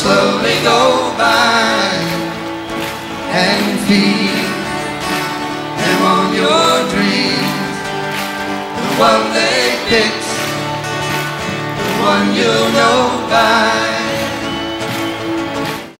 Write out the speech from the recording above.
slowly go by and feed them on your dreams. The one they picked, the one you know.